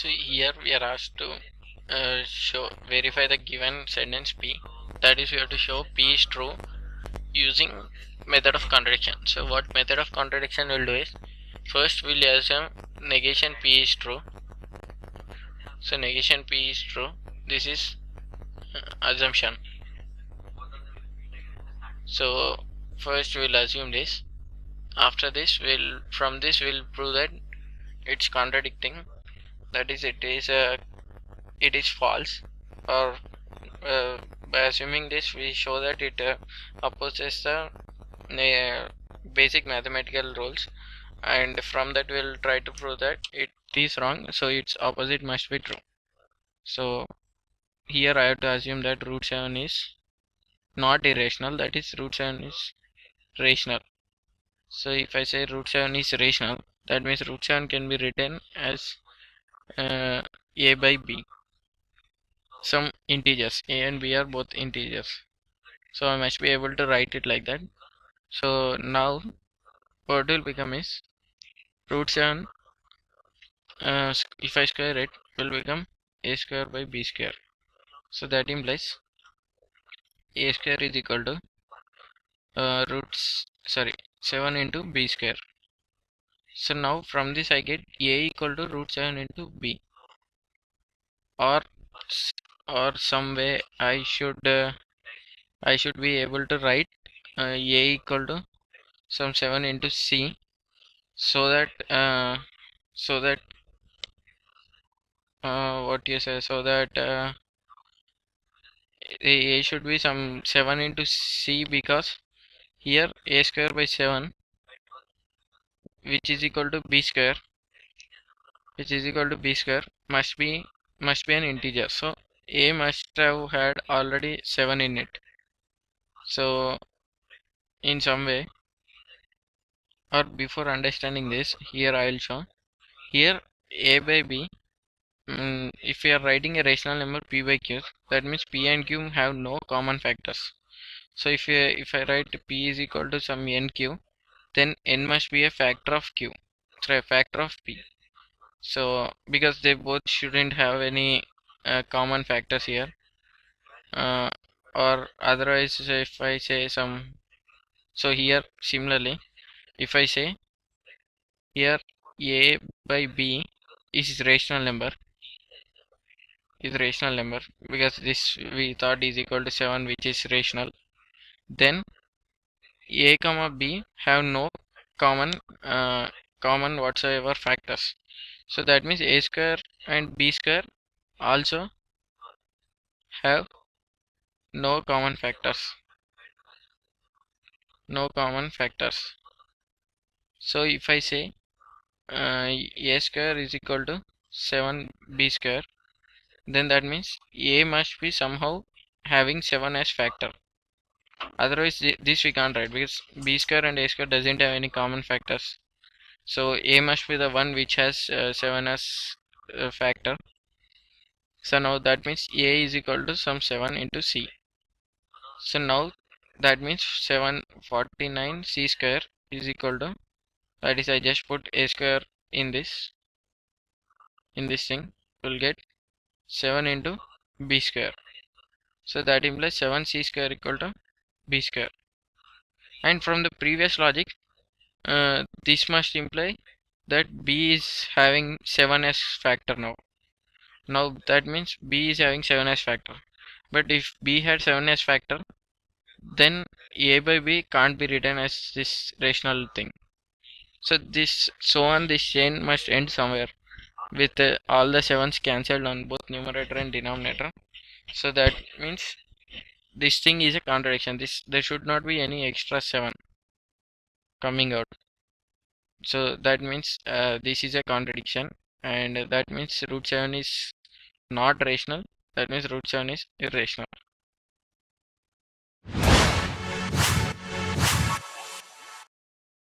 So here we are asked to uh, show verify the given sentence P. That is, we have to show P is true using method of contradiction. So what method of contradiction will do is first we'll assume negation P is true. So negation P is true. This is uh, assumption. So first we'll assume this. After this, we'll from this we'll prove that it's contradicting that is it is uh, it is false. Or uh, by assuming this we show that it uh, opposes the uh, basic mathematical rules. And from that we'll try to prove that it is wrong. So its opposite must be true. So here I have to assume that root 7 is not irrational. That is root 7 is rational. So if I say root 7 is rational that means root 7 can be written as uh, a by b. Some integers a and b are both integers. So I must be able to write it like that. So now what will become is root 7 uh, if I square it will become a square by b square. So that implies a square is equal to uh, roots sorry 7 into b square so now from this I get a equal to root 7 into b. Or or some way I should uh, I should be able to write uh, a equal to some 7 into c. So that uh, so that uh, what you say so that uh, a should be some 7 into c because here a square by 7 which is equal to b square which is equal to b square must be must be an integer. So a must have had already 7 in it. So in some way or before understanding this here I will show. Here a by b um, if we are writing a rational number p by q that means p and q have no common factors. So if I, if I write p is equal to some nq then n must be a factor of q. Sorry a factor of p. So because they both shouldn't have any uh, common factors here uh, or otherwise if I say some so here similarly if I say here a by b is rational number is rational number because this we thought is equal to 7 which is rational then a comma b have no common uh, common whatsoever factors. So that means a square and b square also have no common factors. No common factors. So if I say uh, a square is equal to 7b square then that means a must be somehow having 7 as factor otherwise this we can't write because b square and a square doesn't have any common factors. So a must be the one which has uh, 7 as a factor. So now that means a is equal to some 7 into c. So now that means 749 c square is equal to that is I just put a square in this in this thing will get 7 into b square. So that implies 7c square equal to b square and from the previous logic uh, this must imply that b is having 7 as factor now. Now that means b is having 7 as factor. But if b had 7 as factor then a by b can't be written as this rational thing. So this so on this chain must end somewhere with uh, all the sevens cancelled on both numerator and denominator. So that means this thing is a contradiction. This there should not be any extra 7 coming out. So that means uh, this is a contradiction. And that means root 7 is not rational. That means root 7 is irrational